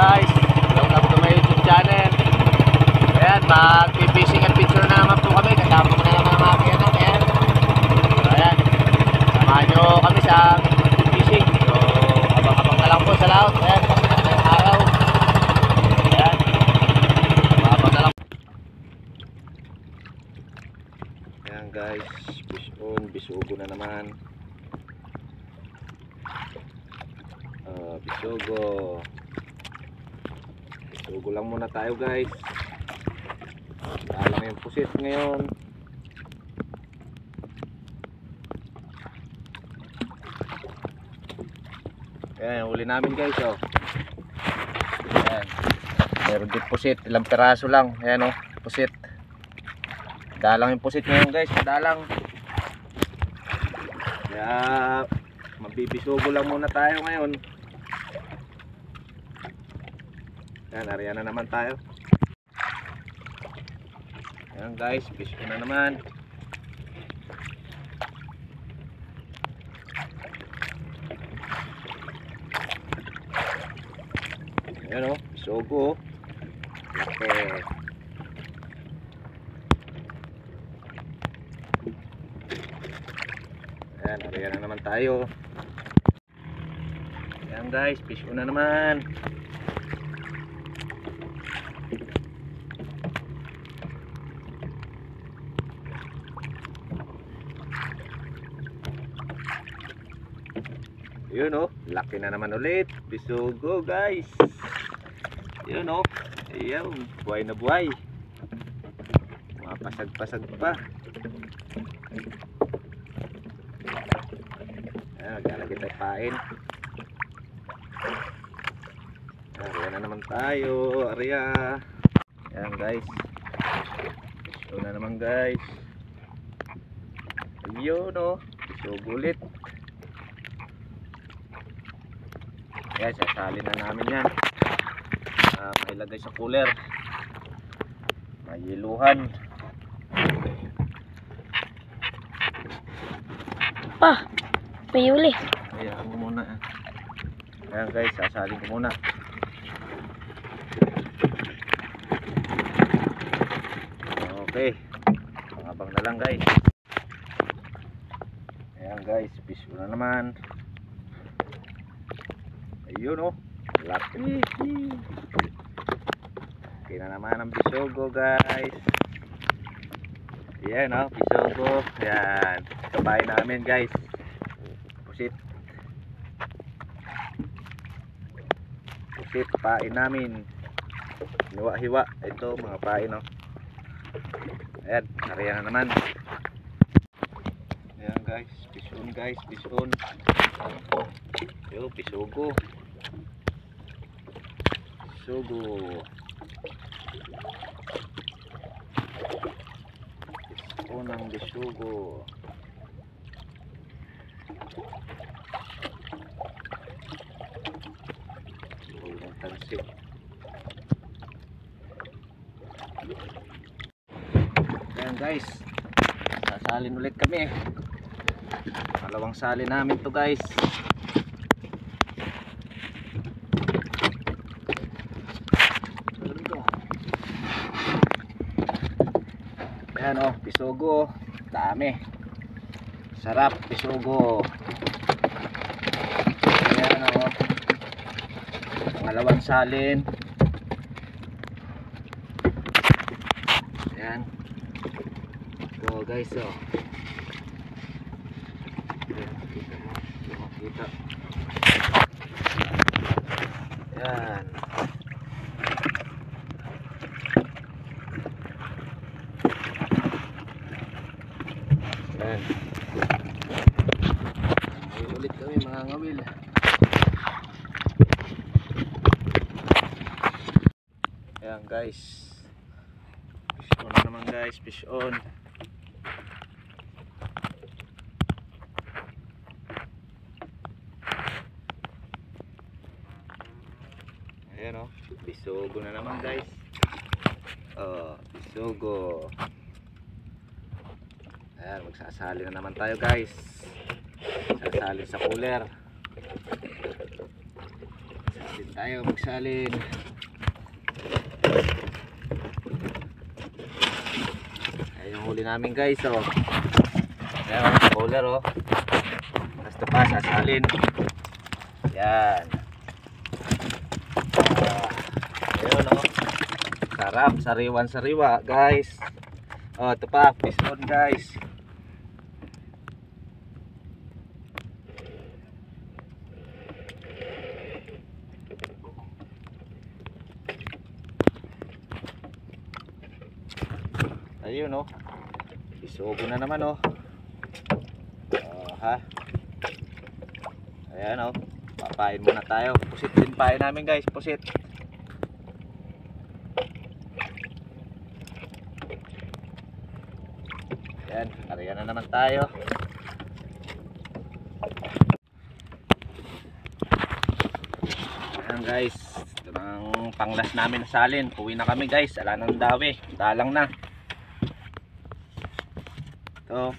guys, welcome to my YouTube channel. Ayan, mag-fishing adventure na naman po kami. Kasama ko na naman ang aking anak. Ayan. So, ayan. Samahan nyo kami sa fishing. So, abang-abang na lang po sa laot. Ayan, araw. Ayan. Abang na lang. Ayan guys, fish on, bisugo na naman. Uh, bisugo. Bisugo lang muna tayo guys. Alam yung pusit ngayon. Ayan, huli namin guys oh. Ayan. Meron din pusit, ilang peraso lang. Ayan oh, pusit. Dalang yung pusit ngayon guys, dalang. Kaya mabibisugo lang muna tayo ngayon. Yan, ariyan na naman tayo. Yan guys, fish ko na naman. Ayan o, bisugo. Laki. Ayan, ariyan na naman tayo. Ayan guys, fish ko na naman. Yun oh, laki na naman ulit. Bisugo guys. Yun oh. Ayan, buhay na buhay. Mapasag-pasag pa. Ayan, maglalagay tayo pain. Arya na naman tayo. Arya. Ayan guys. Bisugo na naman guys. Yun oh. Bisugo ulit. Yan, sasali na namin yan. Uh, mailagay sa cooler. Mayiluhan. Pa, may huli. Ayan mo muna. ah. Ayan guys, sasalin ko muna. Okay. Pangabang na lang guys. Ayan guys, fish na naman. Ayun oh. Laki. Okay na naman ang bisogo guys. Ayan oh, bisogo. Ayan. Kabahay namin guys. Pusit. Pusit pain namin. Hiwa-hiwa. Ito mga pain oh. Ayan, nariyan na naman. Ayan guys, pison guys, pison. Yo, pisogo. Pisogo. Piso ng bisugo. Uy, ng tansi. Ayan guys, sasalin ulit kami. Dalawang sali namin to guys. Ayan oh, pisogo. Dami. Sarap, pisogo. Ayan oh. Pangalawang salin. Ayan. Oh guys oh. Ayan, kita mo. Kita. Ayan. Ay, ulit kami mga ngawil. Ayan guys. Fish on na naman guys. Fish on. Ayan o. Bisugo na naman guys. Oh, bisugo. Ayan, magsasali na naman tayo guys. Sasali sa cooler. Din tayo magsalin. Ayan yung huli namin guys oh. Ayan oh, cooler oh. Basta pa sasalin. Yan. Ah, ayun oh. Sarap, sariwan sariwa guys. Oh, pa, fish on guys. Ayun oh. Isugo na naman oh. Oh, ha. Ayan oh. Papain muna tayo. Pusit din pain namin guys, pusit. Ayan, kariyan na naman tayo. Ayan guys, ito ang panglas namin sa salin. Uwi na kami guys, ala nang dawi. Dalang na. Ito.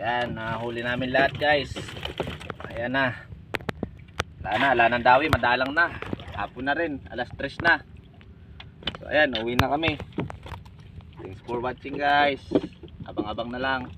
Ayan, nahuli namin lahat guys. Ayan na. Wala na, wala nang dawi, madalang na. Hapon na rin, alas 3 na. So ayan, uwi na kami. Thanks for watching guys. Abang-abang na lang.